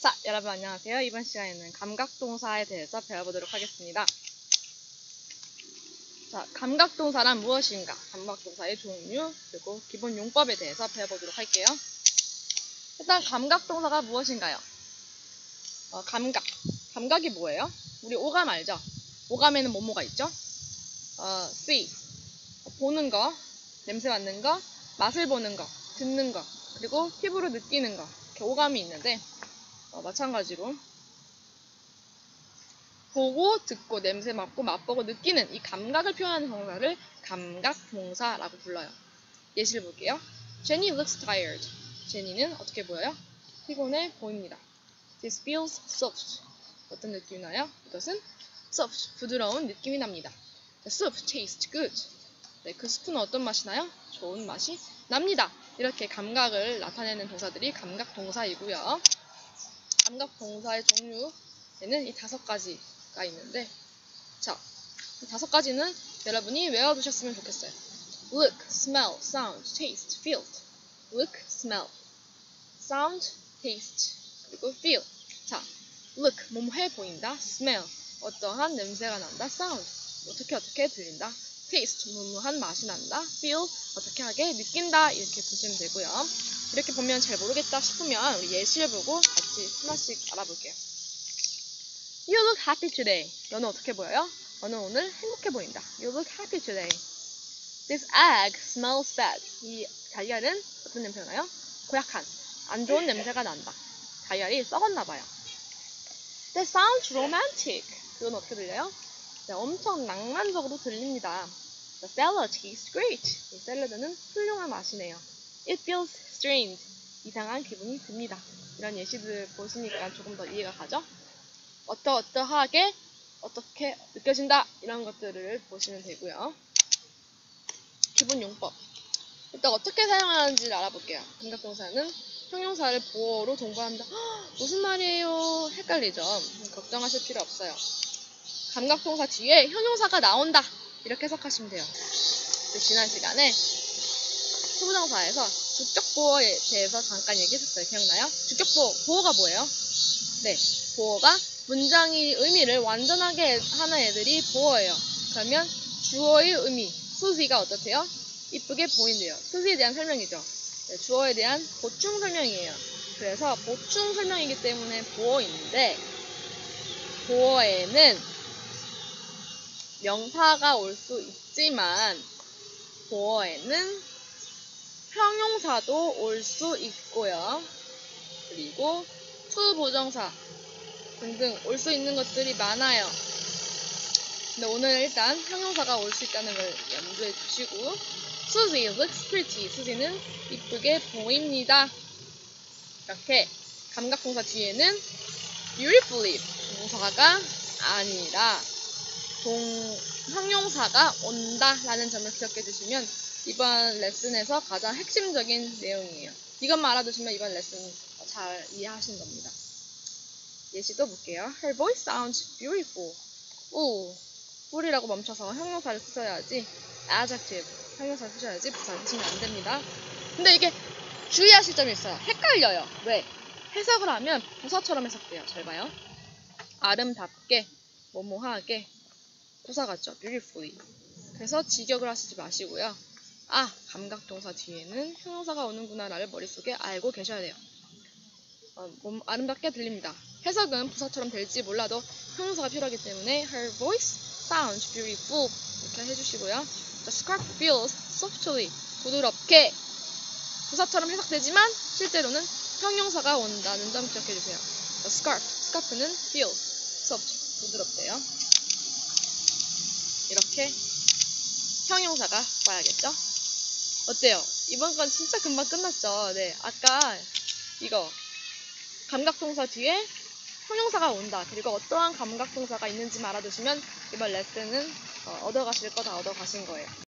자, 여러분 안녕하세요. 이번 시간에는 감각동사에 대해서 배워보도록 하겠습니다. 자, 감각동사란 무엇인가? 감각동사의 종류, 그리고 기본 용법에 대해서 배워보도록 할게요. 일단 감각동사가 무엇인가요? 어, 감각. 감각이 뭐예요? 우리 오감 알죠? 오감에는 뭐뭐가 있죠? 어, see. 보는 거, 냄새 맡는 거, 맛을 보는 거, 듣는 거, 그리고 피부로 느끼는 거. 이렇게 오감이 있는데, 어, 마찬가지로 보고 듣고 냄새 맡고 맛보고 느끼는 이 감각을 표현하는 동사를 감각 동사라고 불러요. 예시를 볼게요. Jenny looks tired. 제니는 어떻게 보여요? 피곤해 보입니다. This feels soft. 어떤 느낌이 나요? 이것은 soft, 부드러운 느낌이 납니다. The soup tastes good. 네, 그 스프는 어떤 맛이 나요? 좋은 맛이 납니다. 이렇게 감각을 나타내는 동사들이 감각 동사이고요. 감각 동사의 종류에는 이 다섯 가지가 있는데, 자, 이 다섯 가지는 여러분이 외워두셨으면 좋겠어요. Look, smell, sound, taste, feel. Look, smell, sound, taste, 그리고 feel. 자, look, 뭐뭐해 보인다. smell, 어떠한 냄새가 난다. sound, 어떻게 어떻게 들린다. Taste, 뭐뭐한 맛이 난다. feel, 어떻게 하게 느낀다. 이렇게 보시면 되고요. 이렇게 보면 잘 모르겠다 싶으면 우리 예시를 보고 같이 하나씩 알아볼게요. You look happy today. 너는 어떻게 보여요? 너는 오늘 행복해 보인다. You look happy today. This egg smells bad. 이 달걀은 어떤 냄새가 나요? 고약한, 안 좋은 냄새가 난다. 달걀이 썩었나 봐요. That sounds romantic. 그건 어떻게 들려요? 네, 엄청 낭만적으로 들립니다. The salad tastes great. 이 샐러드는 훌륭한 맛이네요. It feels strange. 이상한 기분이 듭니다. 이런 예시들 보시니까 조금 더 이해가 가죠? 어떠어떠하게 어떻게 느껴진다 이런 것들을 보시면 되고요. 기본 용법. 일단 어떻게 사용하는지를 알아볼게요. 감각동사는 형용사를 보어로 동반합니다. 헉, 무슨 말이에요? 헷갈리죠? 걱정하실 필요 없어요. 감각동사 뒤에 형용사가 나온다. 이렇게 해석하시면 돼요. 그 지난 시간에 소부정사에서 주격보어에 대해서 잠깐 얘기했었어요. 기억나요? 주격보어, 보어가 뭐예요? 네, 보어가 문장의 의미를 완전하게 하는 애들이 보어예요. 그러면 주어의 의미, 수지가 어떻대요? 이쁘게 보인대요. 수지에 대한 설명이죠. 네, 주어에 대한 보충 설명이에요. 그래서 보충 설명이기 때문에 보어인데 보어에는 명사가 올 수 있지만 보어에는 형용사도 올 수 있고요. 그리고 투보정사 등등 올 수 있는 것들이 많아요. 근데 오늘 일단 형용사가 올 수 있다는 걸 염두에 두시고 Susie looks pretty. 수지는 이쁘게 보입니다. 이렇게 감각동사 뒤에는 beautifully 동사가 아니라 동 형용사가 온다라는 점을 기억해 두시면 이번 레슨에서 가장 핵심적인 내용이에요. 이것만 알아두시면 이번 레슨 잘 이해하신 겁니다. 예시도 볼게요. Her voice sounds beautiful. 오, ful이라고 멈춰서 형용사를 쓰셔야지. adjective, 형용사 쓰셔야지 부사 쓰시면 안 됩니다. 근데 이게 주의하실 점이 있어요. 헷갈려요. 왜? 해석을 하면 부사처럼 해석돼요. 잘 봐요. 아름답게, 뭐뭐하게, 부사 같죠? beautifully. 그래서 직역을 하시지 마시고요. 아, 감각동사 뒤에는 형용사가 오는구나라를 머릿속에 알고 계셔야 돼요. 어, 몸 아름답게 들립니다. 해석은 부사처럼 될지 몰라도 형용사가 필요하기 때문에 her voice sounds beautiful 이렇게 해주시고요. The scarf feels softly 부드럽게 부사처럼 해석되지만 실제로는 형용사가 온다는 점 기억해 주세요. The scarf, 스카프는 feels soft 부드럽대요. 이렇게 형용사가 와야겠죠? 어때요? 이번 건 진짜 금방 끝났죠? 네, 아까 이거 감각동사 뒤에 형용사가 온다. 그리고 어떠한 감각동사가 있는지 알아두시면 이번 레슨은 어, 얻어가실 거 다 얻어가신 거예요.